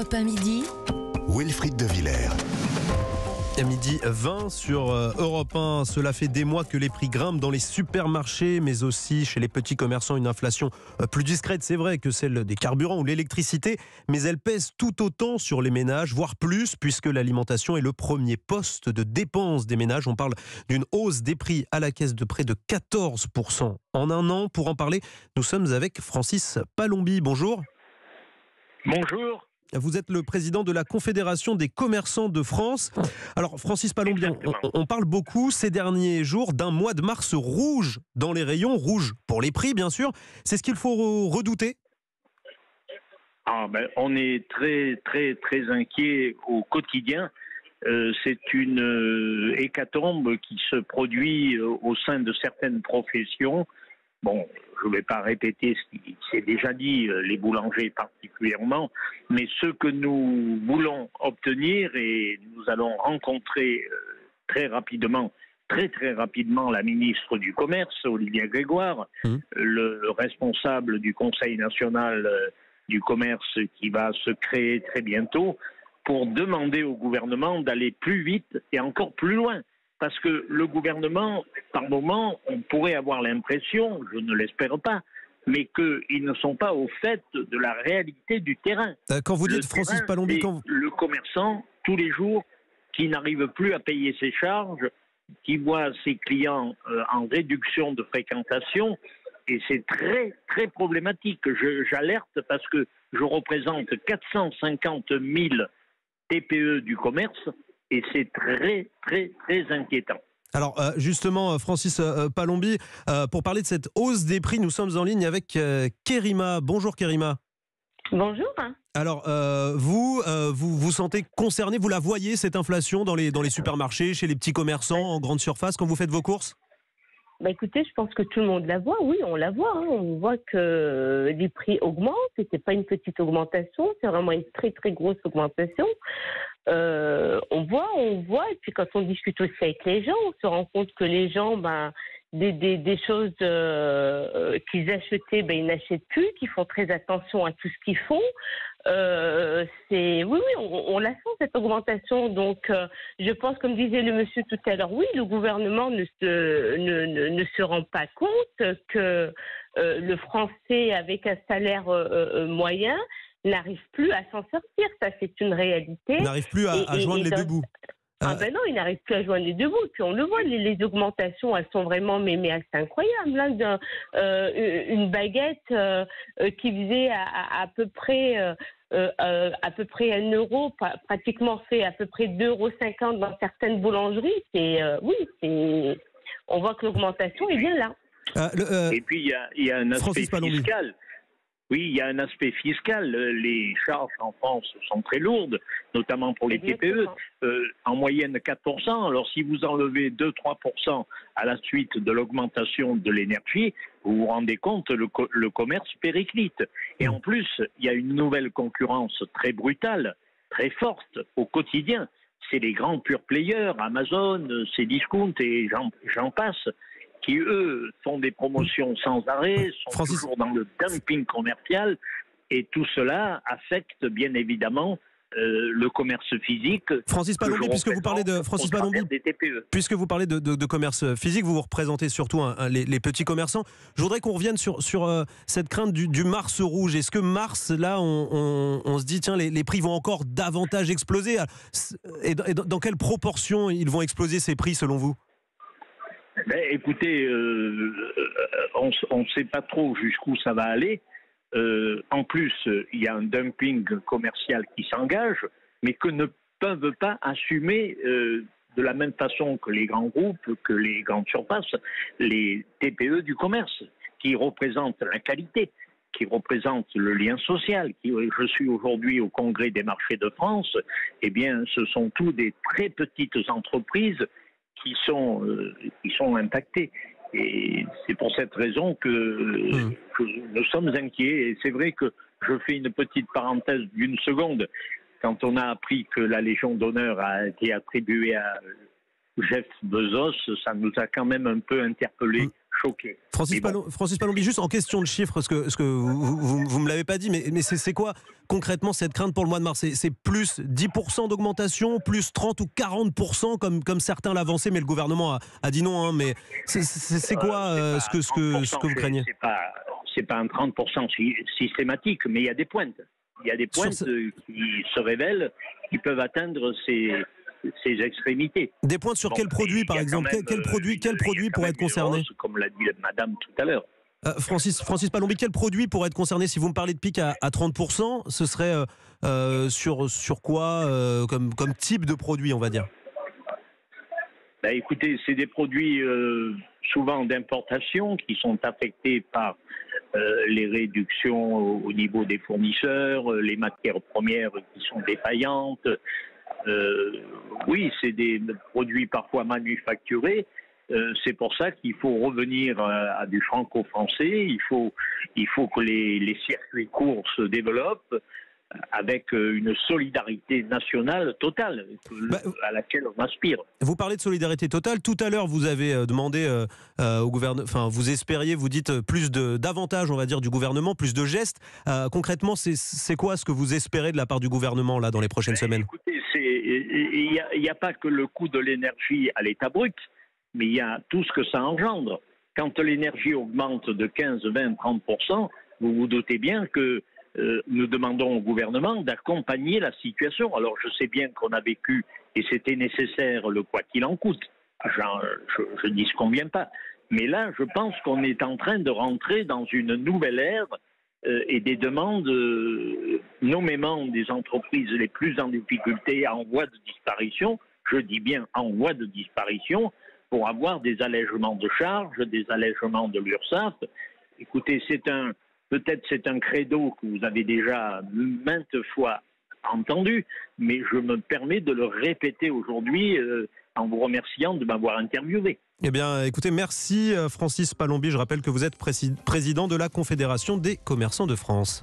Europe 1 midi. Wilfried de Villers. À midi 20 sur euh, Europe 1, cela fait des mois que les prix grimpent dans les supermarchés, mais aussi chez les petits commerçants. Une inflation euh, plus discrète, c'est vrai, que celle des carburants ou l'électricité, mais elle pèse tout autant sur les ménages, voire plus, puisque l'alimentation est le premier poste de dépense des ménages. On parle d'une hausse des prix à la caisse de près de 14% en un an. Pour en parler, nous sommes avec Francis Palombi. Bonjour. Bonjour. Vous êtes le président de la Confédération des commerçants de France. Alors, Francis Palombian, on, on, parle beaucoup ces derniers jours d'un mois de mars rouge dans les rayons, rouge pour les prix, bien sûr. C'est ce qu'il faut redouter? Ah ben, On est très, très, très inquiet au quotidien. Euh, c'est une euh, hécatombe qui se produit euh, au sein de certaines professions. Bon, je ne vais pas répéter ce qui s'est déjà dit, euh, les boulangers particulièrement, mais ce que nous voulons obtenir, et nous allons rencontrer euh, très rapidement, très très rapidement la ministre du Commerce, Olivia Grégoire, mmh. le responsable du Conseil national euh, du commerce qui va se créer très bientôt, pour demander au gouvernement d'aller plus vite et encore plus loin parce que le gouvernement, par moment, on pourrait avoir l'impression, je ne l'espère pas, mais qu'ils ne sont pas au fait de la réalité du terrain. Euh, quand vous dites Francis Palombi, quand le commerçant tous les jours qui n'arrive plus à payer ses charges, qui voit ses clients euh, en réduction de fréquentation, et c'est très très problématique. J'alerte parce que je représente 450 000 TPE du commerce et c'est très, très, très inquiétant. Alors euh, justement, euh, Francis euh, Palombi, pour parler de cette hausse des prix, nous sommes en ligne avec Kerima. Bonjour Kerima. Bonjour. Alors, vous, vous vous sentez concerné, vous la voyez, cette inflation dans les, dans les supermarchés, chez les petits commerçants, en grande surface, quand vous faites vos courses? Bah écoutez, je pense que tout le monde la voit. Oui, on la voit. Hein. On voit que les prix augmentent. Et c'est pas une petite augmentation, c'est vraiment une très très grosse augmentation. Euh, on voit, on voit. Et puis quand on discute aussi avec les gens, on se rend compte que les gens, ben, des, des, des choses euh, qu'ils achetaient, ben, ils n'achètent plus, qu'ils font très attention à tout ce qu'ils font. Euh, c'est oui, oui, on, on, la sent cette augmentation. Donc, euh, je pense, comme disait le monsieur tout à l'heure, oui, le gouvernement ne se ne, ne, ne se rend pas compte que euh, le français avec un salaire euh, moyen n'arrive plus à s'en sortir. Ça, c'est une réalité. N'arrive plus à, à joindre les deux bouts. Ah ben non, il n'arrive plus à joindre les deux bouts. Puis on le voit, les, les augmentations, elles sont vraiment mais, mais assez incroyables. Là, euh, une baguette euh, qui faisait à, à, à peu près euh, euh, à peu près un euro, pratiquement fait à peu près 2,50 euros dans certaines boulangeries. C'est oui, c'est on voit que l'augmentation est bien là. Le, Et puis il y a, y a, un aspect fiscal. Oui, il y a un aspect fiscal. Les charges en France sont très lourdes, notamment pour les TPE. Euh, en moyenne 4%. Alors si vous enlevez 2-3% à la suite de l'augmentation de l'énergie, vous vous rendez compte, le, co le commerce périclite. Et en plus, il y a une nouvelle concurrence très brutale, très forte au quotidien. C'est les grands pure players, Amazon, c'est Discount et j'en passe qui eux font des promotions sans arrêt, sont Francis... toujours dans le dumping commercial, et tout cela affecte bien évidemment euh, le commerce physique. Francis Palombi, puisque vous parlez de Francis Palombi, puisque vous parlez de, de, de, commerce physique, vous vous représentez surtout un, un, les, les, petits commerçants. Je voudrais qu'on revienne sur, sur euh, cette crainte du, du, Mars rouge. Est-ce que Mars, là, on, on, on se dit tiens, les, les, prix vont encore davantage exploser? Et, et dans quelle proportion ils vont exploser ces prix selon vous? Ben, écoutez, euh, on ne sait pas trop jusqu'où ça va aller. Euh, en plus, il y a un dumping commercial qui s'engage, mais que ne peuvent pas assumer euh, de la même façon que les grands groupes, que les grandes surfaces, les TPE du commerce, qui représentent la qualité, qui représentent le lien social. Qui, je suis aujourd'hui au Congrès des marchés de France. Eh bien, ce sont tous des très petites entreprises qui sont, euh, qui sont impactés. Et c'est pour cette raison que, mmh. que, nous sommes inquiets. Et c'est vrai que je fais une petite parenthèse d'une seconde. Quand on a appris que la Légion d'honneur a été attribuée à Jeff Bezos, ça nous a quand même un peu interpellés. Mmh. choqué. Francis, Francis Palombi, juste en question de chiffres, ce que, ce que vous, vous, me l'avez pas dit, mais, mais c'est quoi concrètement cette crainte pour le mois de mars? C'est plus 10% d'augmentation, plus 30 ou 40% comme, comme certains l'avançaient, mais le gouvernement a, dit non. Hein, mais c'est quoi euh, ce, que, ce, que, ce que vous craignez? C'est pas, pas un 30% systématique, mais il y a des pointes. Il y a des pointes qui se révèlent, qui peuvent atteindre ces ses extrémités. Des points sur quel produit, par exemple? Quel, produit, quel produit pourrait être concerné? Comme l'a dit Madame tout à l'heure. Euh, Francis, Francis Palombi, quel produit pourrait être concerné Si vous me parlez de pic à, 30%, ce serait euh, euh, sur, sur quoi comme, type de produit, on va dire? Ben, Écoutez, c'est des produits souvent d'importation qui sont affectés par les réductions au niveau des fournisseurs, les matières premières qui sont défaillantes, oui, c'est des produits parfois manufacturés. Euh, c'est pour ça qu'il faut revenir à, du franco-français. Il faut, il faut que les, les circuits courts se développent avec euh, une solidarité nationale totale bah, à laquelle on aspire. Vous parlez de solidarité totale. Tout à l'heure, vous avez euh, demandé euh, au gouvernement, enfin, vous espériez, vous dites plus de d'avantages, on va dire, du gouvernement, plus de gestes. concrètement, c'est quoi ce que vous espérez de la part du gouvernement là dans les prochaines ben, semaines? Écoutez, il n'y a, a, pas que le coût de l'énergie à l'état brut, mais il y a tout ce que ça engendre. Quand l'énergie augmente de 15, 20, 30 vous vous doutez bien que euh, nous demandons au gouvernement d'accompagner la situation. Alors je sais bien qu'on a vécu, et c'était nécessaire, le quoi qu'il en coûte. je ne dis ce qu'on vient pas. Mais là, je pense qu'on est en train de rentrer dans une nouvelle ère euh, et des demandes, euh, nommément des entreprises les plus en difficulté, en voie de disparition, je dis bien en voie de disparition, pour avoir des allègements de charges, des allègements de l'URSSAF. Écoutez, c'est un, Peut-être c'est un credo que vous avez déjà maintes fois entendu, mais je me permets de le répéter aujourd'hui euh, en vous remerciant de m'avoir interviewé. Eh bien, écoutez, merci euh, Francis Palombi. Je rappelle que vous êtes président de la Confédération des commerçants de France.